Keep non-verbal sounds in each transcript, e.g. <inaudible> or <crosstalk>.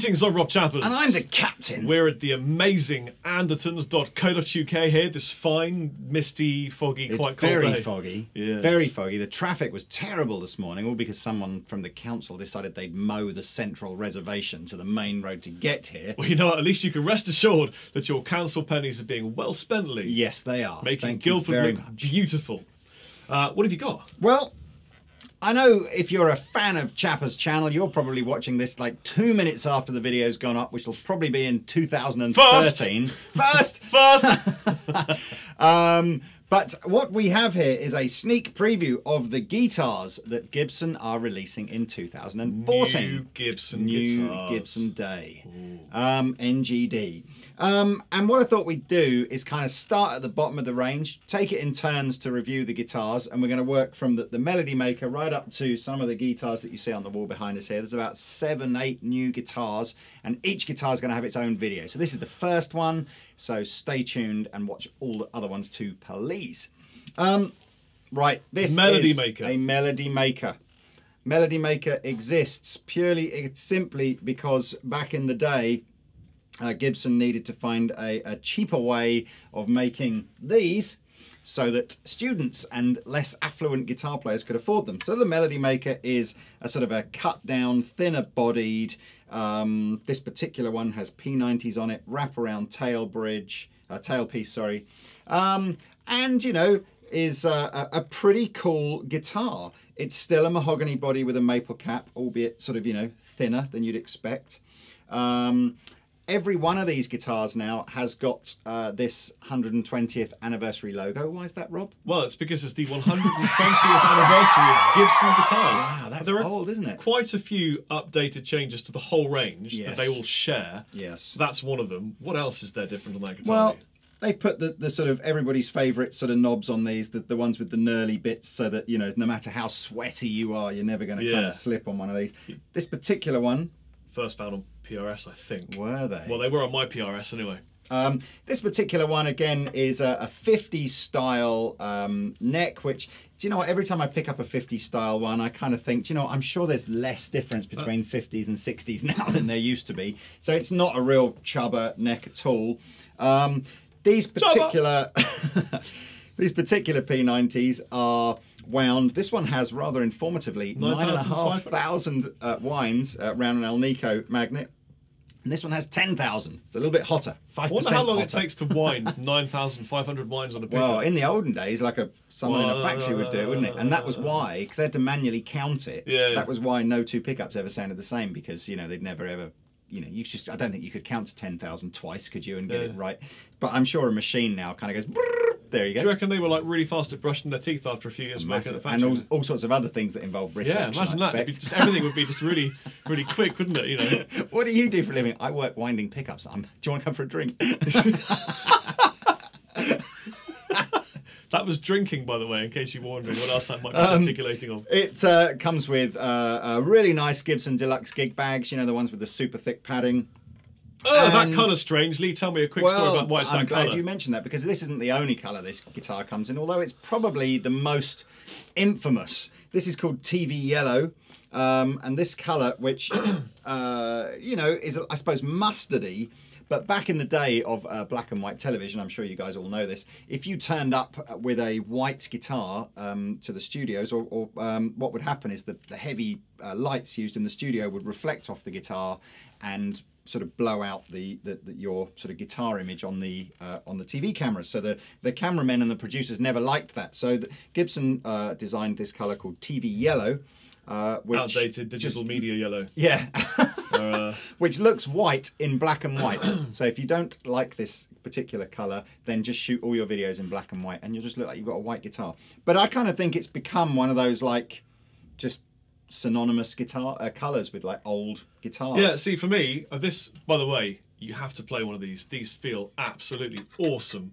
Greetings, I'm Rob Chappers. And I'm the captain. We're at the amazing Andertons.co.uk here, this fine, misty, foggy, it's quite cold very day. foggy. Yes. Very foggy. The traffic was terrible this morning, all because someone from the council decided they'd mow the central reservation to the main road to get here. Well, you know what? At least you can rest assured that your council pennies are being well spent, Lee. Yes, they are. Making Thank Guildford look much. beautiful. Uh, what have you got? Well, I know if you're a fan of Chapper's channel, you're probably watching this like two minutes after the video's gone up, which will probably be in 2013. First! First, <laughs> <laughs> Um, but what we have here is a sneak preview of the guitars that Gibson are releasing in 2014. New Gibson New guitars. Gibson Day. Um, NGD. Um, and what I thought we'd do is kind of start at the bottom of the range, take it in turns to review the guitars, and we're going to work from the, the Melody Maker right up to some of the guitars that you see on the wall behind us here. There's about seven, eight new guitars, and each guitar is going to have its own video. So this is the first one, so stay tuned and watch all the other ones too, please. Um, right, this Melody is Maker. a Melody Maker. Melody Maker exists purely, it's simply because back in the day, uh, Gibson needed to find a, a cheaper way of making these so that students and less affluent guitar players could afford them. So the Melody Maker is a sort of a cut down, thinner bodied. Um, this particular one has P90s on it, wraparound tail bridge, uh, tailpiece, sorry. Um, and, you know, is a, a pretty cool guitar. It's still a mahogany body with a maple cap, albeit sort of, you know, thinner than you'd expect. Um, every one of these guitars now has got uh, this 120th anniversary logo. Why is that, Rob? well, it's because it's the 120th anniversary of Gibson guitars. Wow, that's there old, isn't it? Quite a few updated changes to the whole range Yes. that they all share. Yes. That's one of them. What else is there different on that guitar? Well, Lee? they put the, the sort of everybody's favourite sort of knobs on these, the, the ones with the knurly bits, so that, you know, no matter how sweaty you are, you're never going to kind of slip on one of these. This particular one, first found on PRS, I think. were they? Well, they were on my PRS anyway. Um, this particular one again is a, a 50s style um, neck, which do you know what? Every time I pick up a 50 style one, I kind of think, do you know, I'm sure there's less difference between 50s and 60s <laughs> now than there used to be. So it's not a real chubber neck at all. Um, these particular <laughs> these particular P90s are wound. This one has rather informatively nine and a half 9,500. thousand uh, wines uh, round an Alnico magnet. And this one has 10,000. It's a little bit hotter. 5% I wonder how long hotter. it takes to wind <laughs> 9,500 wines on a pickup. Well, in the olden days, like a someone in a factory would do, wouldn't it? And that was why, because they had to manually count it. Yeah, yeah. That was why no two pickups ever sounded the same, because you know they'd never ever, you know, you just I don't think you could count to ten thousand twice, could you, and get it right? But I'm sure a machine now kind of goes. There you go. Do you reckon they were like really fast at brushing their teeth after a few years working at the And factory? all, all sorts of other things that involve wrist yeah, action. imagine that. It'd be expect. just, everything would be just really, really quick, wouldn't it? You know. <laughs> what do you do for a living? I work winding pickups. I'm, do you want to come for a drink? <laughs> That was drinking, by the way, in case you're wondering what else that might be Um, gesticulating on. It uh, comes with uh, a really nice Gibson Deluxe gig bags. You know the ones with the super thick padding. Oh, that and- colour's strange. Lee, tell me a quick story about why it's I'm that glad you mentioned that because this isn't the only colour this guitar comes in, although it's probably the most infamous. This is called TV yellow, um, and this colour, which <coughs> uh, you know is I suppose mustardy. But back in the day of uh, black and white television, I'm sure you guys all know this. If you turned up with a white guitar um, to the studios, or, or um, what would happen is that the heavy uh, lights used in the studio would reflect off the guitar and sort of blow out the, the, the your sort of guitar image on the uh, on the TV cameras. So the the cameramen and the producers never liked that. So the, Gibson uh, designed this color called TV yellow, uh, which Outdated digital just- media yellow. Yeah, <laughs> Or, uh, <laughs> which looks white in black and white. <clears throat> so if you don't like this particular color, then just shoot all your videos in black and white, and you'll just look like you've got a white guitar. But I kind of think it's become one of those like just synonymous guitar uh, colors with like old guitars. yeah, see, for me, uh, this, by the way, you have to play one of these. These feel absolutely awesome.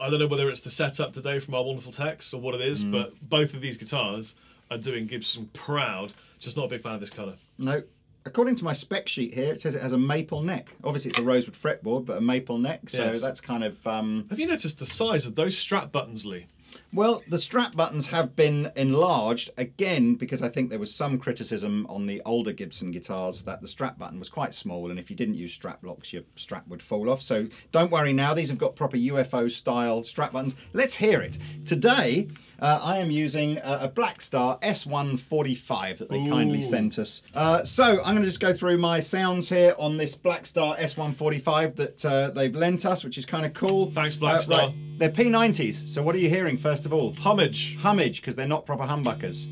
I don't know whether it's the setup today from our wonderful text or what it is, Mm. but both of these guitars are doing Gibson proud. Just not a big fan of this colour. No. According to my spec sheet here, it says it has a maple neck. Obviously, it's a rosewood fretboard, but a maple neck. So Yes. that's kind of um, Have you noticed the size of those strap buttons, Lee? Well, the strap buttons have been enlarged again because I think there was some criticism on the older Gibson guitars that the strap button was quite small, and if you didn't use strap locks, your strap would fall off. So don't worry now; these have got proper UFO style strap buttons. Let's hear it. Today, uh, I am using a, a Blackstar S1-45 that they kindly sent us. Uh, so I'm going to just go through my sounds here on this Blackstar S1-45 that uh, they've lent us, which is kind of cool. Thanks, Uh, Blackstar. right. They're P90s. So what are you hearing first of all? Homage. Hummage, because they're not proper humbuckers.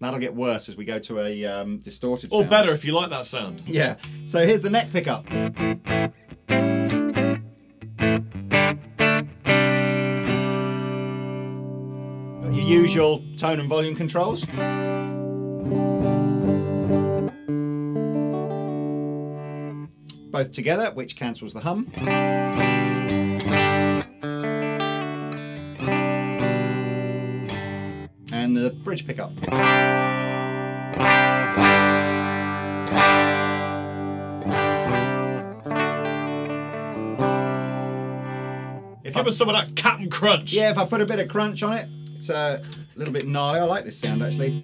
That'll get worse as we go to a um, distorted Or sound. better if you like that sound. Yeah. So here's the neck pickup. Your usual tone and volume controls. Both together, which cancels the hum. And the bridge pickup. If Give us some of that Captain Crunch. Yeah, if I put a bit of crunch on it, it's uh, a little bit gnarly. I like this sound actually.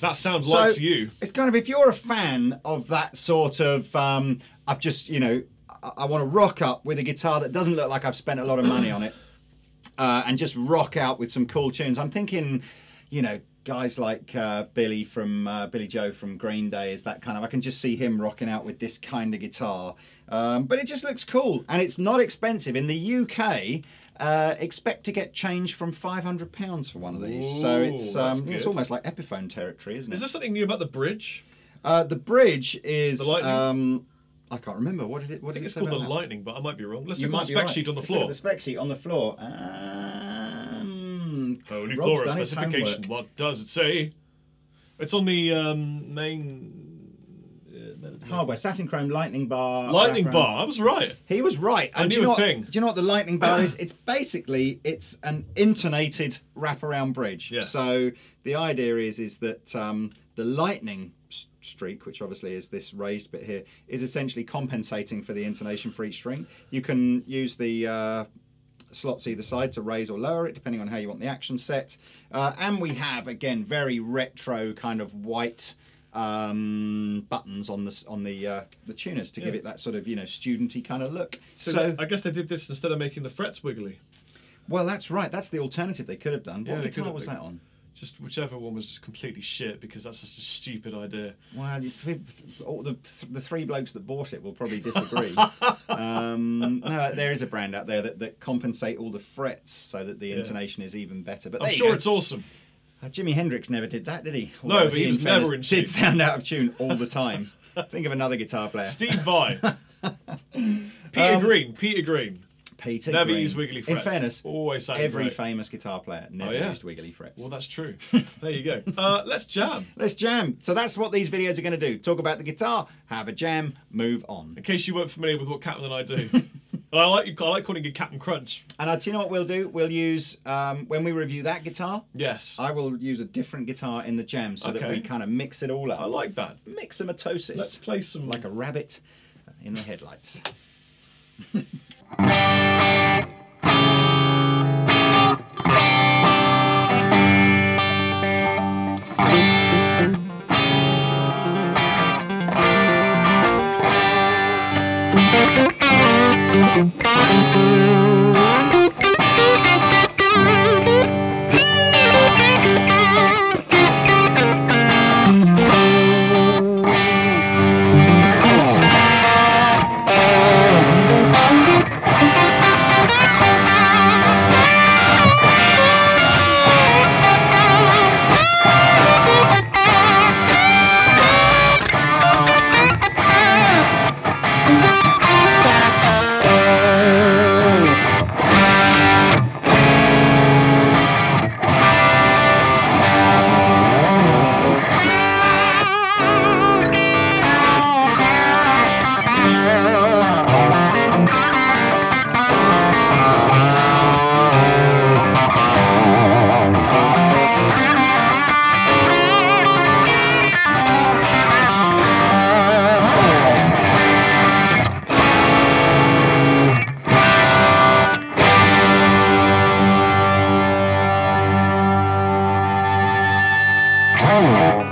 That sounds So, like you. It's kind of if you're a fan of that sort of, um, I've just you know, I, I want to rock up with a guitar that doesn't look like I've spent a lot of money on it, uh, and just rock out with some cool tunes. I'm thinking, you know, guys like uh, Billie from uh, Billie Joe from Green Day is that kind of. I can just see him rocking out with this kind of guitar, um, but it just looks cool and it's not expensive in the UK. Uh, expect to get change from five hundred pounds for one of these, so it's um, it's almost like Epiphone territory, isn't it? Is there something new about the bridge? Uh, the bridge is. The? Um, I can't remember. What did it? What I think it's called the? Lightning, but I might be wrong. Let's look at the spec right. sheet on the Let's look at floor. the spec sheet on the floor. Um, Holy Rob's his specification. What does it say? It's on the um, main. Hardware, satin chrome lightning bar. Lightning background. bar. I was right. He was right. And do knew you know a what, thing. Do you know what the lightning bar is? It's basically it's an intonated wraparound bridge. Yes. So the idea is is that um, the lightning streak, which obviously is this raised bit here, is essentially compensating for the intonation for each string. You can use the uh, slots either side to raise or lower it depending on how you want the action set. Uh, and we have again very retro kind of white um, buttons on the on the uh, the tuners to give it that sort of you know studenty kind of look. So, So, I guess they did this instead of making the frets wiggly. well, that's right. That's the alternative they could have done. What could guitar was that on? Just whichever one was just completely shit because that's just a stupid idea. Well, all the the three blokes that bought it will probably <laughs> disagree. um, no, there is a brand out there that, that compensate all the frets so that the intonation is even better. But I'm sure it's awesome. Uh, Jimi Hendrix never did that, did he? No, but he in was never in Did sound out of tune all the time. <laughs> Think of another guitar player. Steve Vai. <laughs> Peter Um, Green. Peter Green. Peter Never Green. used wiggly In frets. fairness, Always every great. famous guitar player never Oh, yeah? used wiggly frets. Well, that's true. <laughs> there you go. Uh, let's jam. Let's jam. So that's what these videos are going to do. Talk about the guitar, have a jam, move on. In case you weren't familiar with what Captain and I do. <laughs> I like I like calling it Captain Crunch. And uh, do you know what we'll do? We'll use um, when we review that guitar. Yes. I will use a different guitar in the jam so that Okay. we kind of mix it all up. I like that. Myxomatosis. Let's play some like a rabbit in the headlights. <laughs> Música Oh.